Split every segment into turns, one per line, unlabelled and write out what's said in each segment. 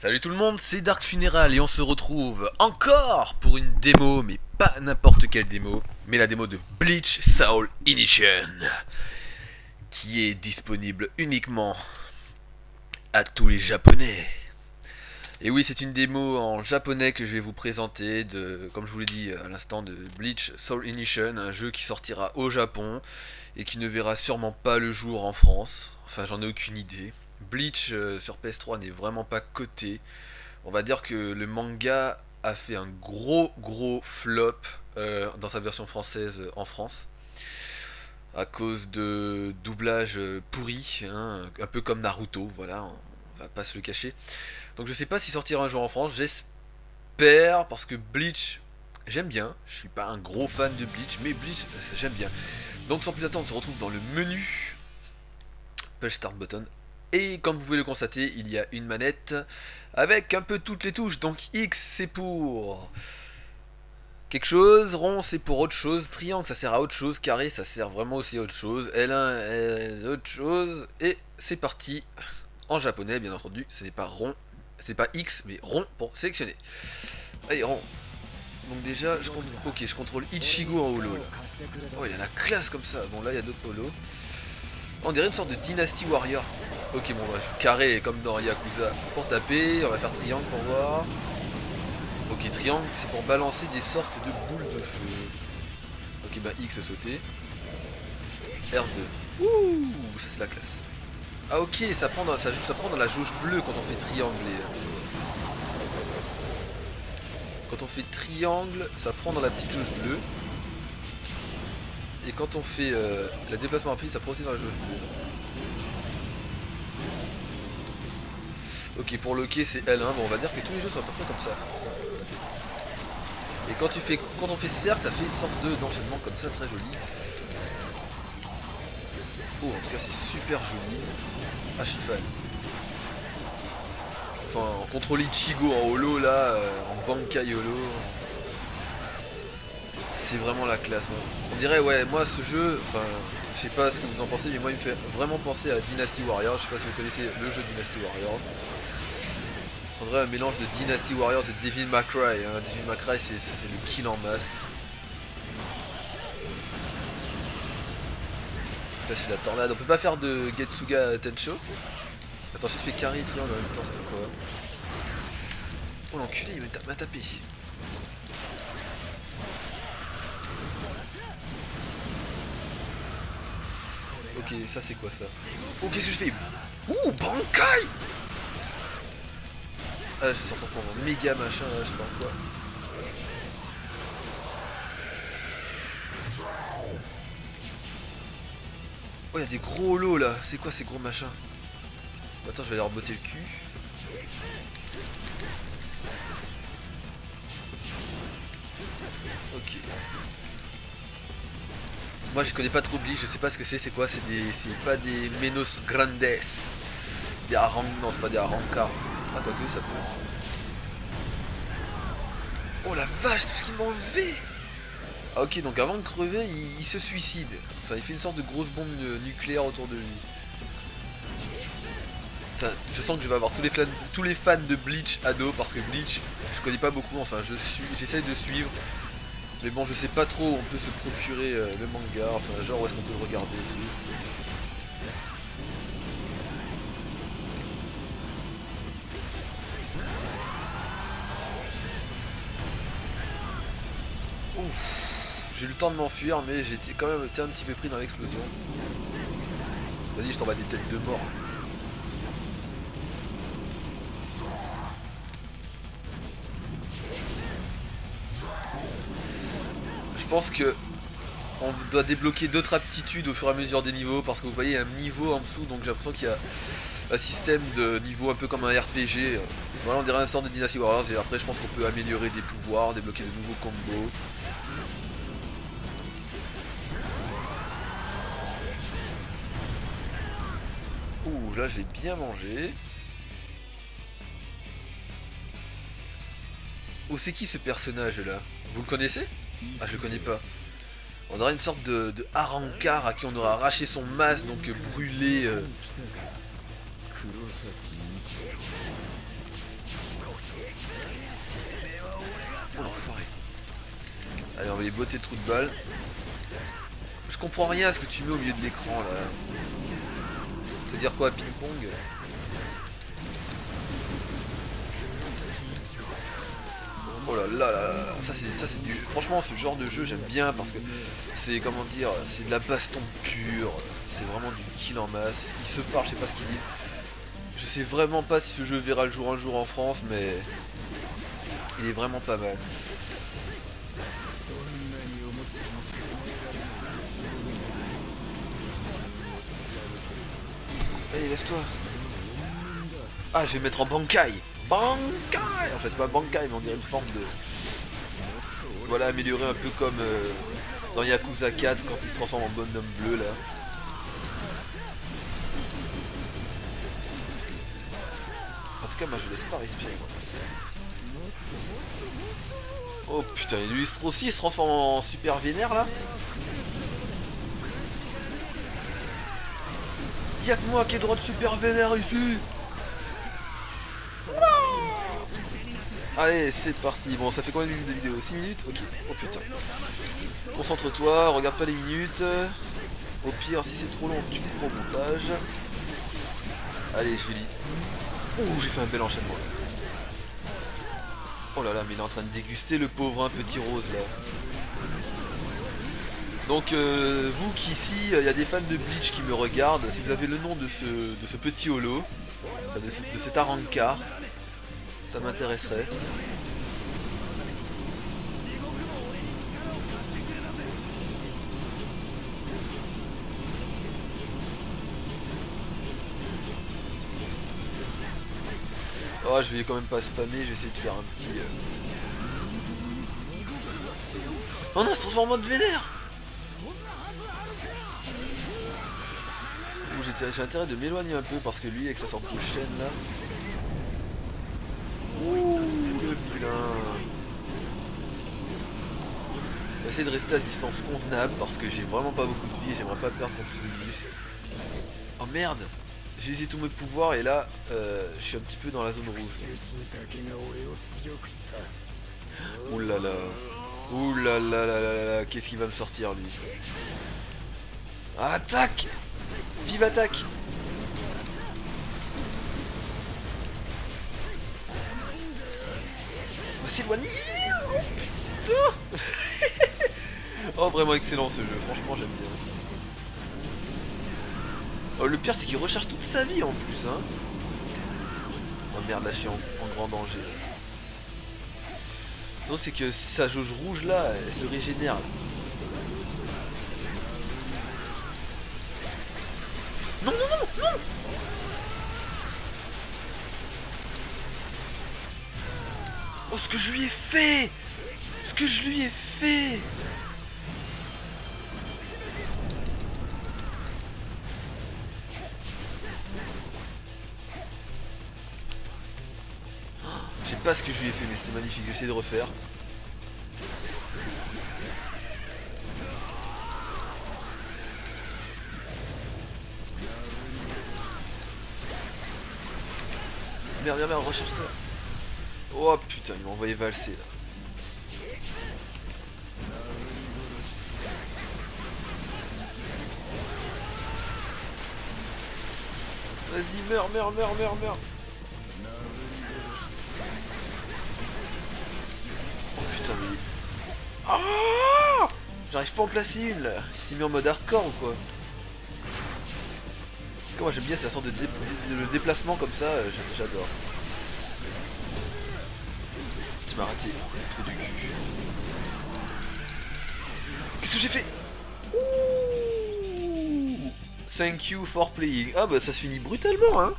Salut tout le monde, c'est Dark Funeral et on se retrouve encore pour une démo, mais pas n'importe quelle démo, mais la démo de Bleach Soul Edition, qui est disponible uniquement à tous les japonais. Et oui, c'est une démo en japonais que je vais vous présenter, de, comme je vous l'ai dit à l'instant, de Bleach Soul Edition, un jeu qui sortira au Japon et qui ne verra sûrement pas le jour en France. Enfin, j'en ai aucune idée. Bleach euh, sur PS3 n'est vraiment pas coté. On va dire que le manga a fait un gros gros flop euh, dans sa version française en France à cause de doublage euh, pourri, hein, un peu comme Naruto, voilà, on va pas se le cacher. Donc je sais pas s'il sortira un jour en France, j'espère, parce que Bleach, j'aime bien, je suis pas un gros fan de Bleach, mais Bleach, j'aime bien. Donc sans plus attendre, on se retrouve dans le menu, push start button, et comme vous pouvez le constater, il y a une manette avec un peu toutes les touches. Donc X c'est pour quelque chose, rond c'est pour autre chose, triangle ça sert à autre chose, carré ça sert vraiment aussi à autre chose, L1 est autre chose. Et c'est parti en japonais bien entendu, ce n'est pas rond, c'est pas X mais rond pour sélectionner. Allez rond. Donc déjà, je, ok, je contrôle Ichigo en holo. Oh, il a la classe comme ça. Bon, là, il y a d'autres polos. On dirait une sorte de Dynasty Warrior. Ok, bon, bah, carré comme dans Yakuza pour taper. On va faire triangle pour voir. Ok, triangle, c'est pour balancer des sortes de boules de feu. Ok, bah X sauter. R2. Ouh, ça c'est la classe. Ah ok, ça prend, dans, la jauge bleue quand on fait triangle. Quand on fait triangle, ça prend dans la petite jauge bleue. Et quand on fait euh, le déplacement rapide, ça prend aussi dans la jauge bleue. Ok, pour le quai c'est L1, bon, on va dire que tous les jeux sont à peu près comme ça. Et quand tu fais, quand on fait cercle, ça fait une sorte d'enchaînement comme ça, très joli. Oh, en tout cas, c'est super joli. Ah, je suis fan. Enfin, on contrôle Ichigo en holo là, euh, en Bankai holo. C'est vraiment la classe. On dirait, ouais, moi ce jeu, enfin, je sais pas ce que vous en pensez, mais moi il me fait vraiment penser à Dynasty Warriors. Je sais pas si vous connaissez le jeu Dynasty Warriors. On dirait un mélange de Dynasty Warriors et Devil May Cry. Hein. Devil May Cry, c'est le kill en masse. Là, c'est la tornade. On peut pas faire de Getsuga Tensho. Attends, je fais carré triangle en même temps, ça quoi Oh l'enculé, il m'a tapé. Ok, ça c'est quoi ça? Oh, qu'est-ce que je fais? Ouh, Bankai Ah, je sorti pour un méga machin là, je sais pas quoi. Oh, il y a des gros lots là. C'est quoi ces gros machins? Attends, je vais leur botter le cul. Ok. Moi je connais pas trop Bleach, je sais pas ce que c'est, c'est quoi, c'est des. C'est pas des Menos Grandes. Des Arang. Non c'est pas des Arancas. Oh la vache, tout ce qu'il m'a enlevé Ah ok donc avant de crever il, se suicide. Enfin il fait une sorte de grosse bombe nucléaire autour de lui. Enfin, je sens que je vais avoir tous les, tous les fans de Bleach ado parce que Bleach je connais pas beaucoup, enfin je suis j'essaie de suivre mais bon, je sais pas trop où on peut se procurer euh, le manga, enfin genre où est-ce qu'on peut regarder. J'ai eu le temps de m'enfuir, mais j'étais quand même été un petit peu pris dans l'explosion. Vas-y, je t'envoie des têtes de mort. je pense que on doit débloquer d'autres aptitudes au fur et à mesure des niveaux parce que vous voyez un niveau en dessous donc j'ai l'impression qu'il y a un système de niveau un peu comme un RPG voilà on dirait un stand de Dynasty Warriors et après je pense qu'on peut améliorer des pouvoirs, débloquer de nouveaux combos là j'ai bien mangé Oh c'est qui ce personnage là? Vous le connaissez? Ah, je le connais pas. On aurait une sorte de, de à qui on aura arraché son masque, donc brûlé. Euh. Oh. Allez, on va les botter de trous de balle. Je comprends rien à ce que tu mets au milieu de l'écran là. Ça veut dire quoi, ping-pong Oh là là là là, ça c'est c'est du. Franchement ce genre de jeu j'aime bien parce que c'est comment dire c'est de la baston pure, c'est vraiment du kill en masse. Il se parle, je sais pas ce qu'il dit. Je sais vraiment pas si ce jeu verra le jour un jour en France mais il est vraiment pas mal. Allez lève-toi Ah je vais mettre en Bankai Bankai En fait pas Bankai mais on dirait une forme de... Voilà améliorer un peu comme euh, dans Yakuza 4 quand il se transforme en bonhomme bleu là. En tout cas moi je laisse pas respirer. Oh putain, lui aussi il se transforme en super vénère là Y'a que moi qui ai droit de super vénère ici Allez, c'est parti. Bon, ça fait combien de minutes de vidéo? 6 minutes? Ok. Oh putain. Concentre-toi, regarde pas les minutes. Au pire, si c'est trop long, tu coupes au montage. Allez, je dis. Ouh, j'ai fait un bel enchaînement. Oh là là, mais il est en train de déguster le pauvre, un petit rose là. Donc euh, vous qui ici, il y a des fans de Bleach qui me regardent, si vous avez le nom de ce, de ce petit holo, de, cet Arankar, ça m'intéresserait. Oh, je vais quand même pas spammer, je vais essayer de faire un petit... Euh... Oh non, se transforme en mode vénère J'ai intérêt de m'éloigner un peu parce que lui, avec sa sorte de chaîne là... Ouh, le vilain Je vais essayer de rester à distance convenable parce que j'ai vraiment pas beaucoup de vie et j'aimerais pas perdre contre celui Oh merde. J'ai usé tous mes pouvoirs et là, euh, je suis un petit peu dans la zone rouge. Ouh là Qu'est-ce qu'il va me sortir lui? Attaque Vive attaque s'éloigner Oh Oh vraiment excellent ce jeu, franchement j'aime bien. Oh le pire c'est qu'il recherche toute sa vie en plus hein. Oh merde là je suis en, grand danger. Non c'est que sa jauge rouge là, elle se régénère. Non non non Oh, ce que je lui ai fait Ce que je lui ai fait Je sais pas ce que je lui ai fait, mais c'était magnifique. J'essaie de refaire. Merde, merde, recherche-toi. Oh putain, il m'a envoyé valser là. Vas-y, meurs, meurs, meurs, meurs, meurs. Oh putain, mais... Ah J'arrive pas à en placer une là. Il s'est mis en mode hardcore ou quoi? Moi j'aime bien cette façon de, de, déplacement comme ça, euh, j'adore raté. Qu'est-ce que j'ai fait? Thank you for playing. Ah bah ça se finit brutalement hein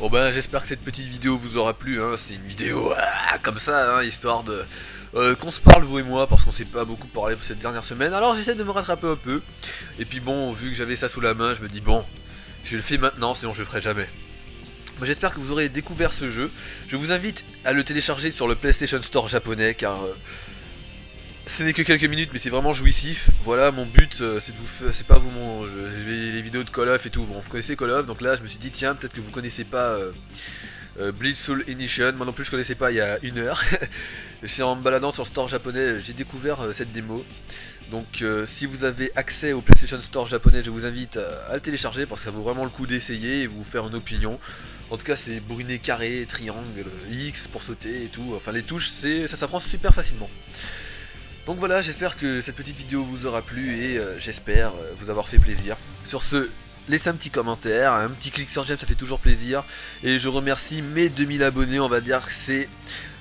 Bon ben j'espère que cette petite vidéo vous aura plu, hein. c'était une vidéo ah, comme ça, hein, histoire de euh, qu'on se parle vous et moi, parce qu'on s'est pas beaucoup parlé cette dernière semaine, alors j'essaie de me rattraper un peu, et puis bon, vu que j'avais ça sous la main, je me dis bon, je le fais maintenant, sinon je le ferai jamais. J'espère que vous aurez découvert ce jeu. Je vous invite à le télécharger sur le PlayStation Store japonais car euh, ce n'est que quelques minutes mais c'est vraiment jouissif. Voilà, mon but euh, c'est de vous faire, c'est pas vous mon, les vidéos de Call of et tout. Bon, vous connaissez Call of, donc là je me suis dit tiens peut-être que vous connaissez pas Euh, Bleach Soul Ignition, moi non plus je connaissais pas il y a une heure. C'est en me baladant sur store japonais, j'ai découvert euh, cette démo. Donc euh, si vous avez accès au PlayStation Store japonais, je vous invite à, le télécharger parce que ça vaut vraiment le coup d'essayer et vous faire une opinion. En tout cas c'est bourriné carré, triangle, X pour sauter et tout. Enfin les touches, ça s'apprend super facilement. Donc voilà, j'espère que cette petite vidéo vous aura plu et j'espère vous avoir fait plaisir. Sur ce, laissez un petit commentaire, un petit clic sur j'aime, ça fait toujours plaisir. Et je remercie mes 2000 abonnés, on va dire que c'est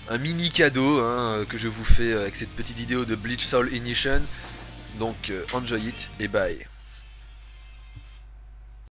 un mini cadeau hein, que je vous fais avec cette petite vidéo de Bleach Soul Ignition. Donc euh, enjoy it et bye.